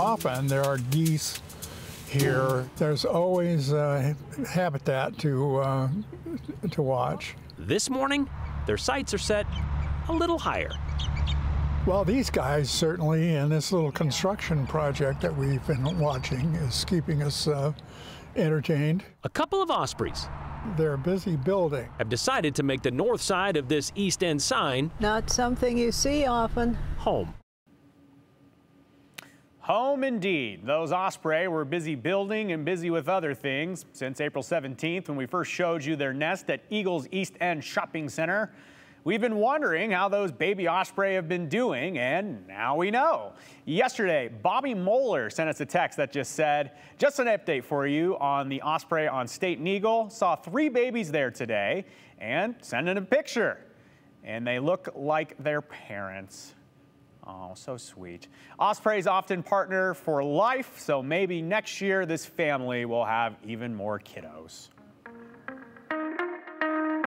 often there are geese here. There's always uh, habitat to, uh, to watch. This morning, their sights are set a little higher. Well, these guys certainly, and this little construction project that we've been watching is keeping us uh, entertained. A couple of ospreys They're busy building. have decided to make the north side of this East End sign Not something you see often. home. Home indeed. Those osprey were busy building and busy with other things since April 17th when we first showed you their nest at Eagles East End Shopping Center. We've been wondering how those baby osprey have been doing, and now we know. Yesterday, Bobby Moeller sent us a text that just said, just an update for you on the osprey on State and Eagle. Saw three babies there today and sent in a picture. And they look like their parents. Oh, so sweet. Ospreys often partner for life, so maybe next year this family will have even more kiddos.